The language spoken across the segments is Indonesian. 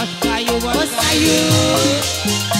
What are you? What, what are you?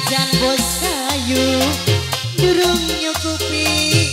najan bos kayu durung nyukupi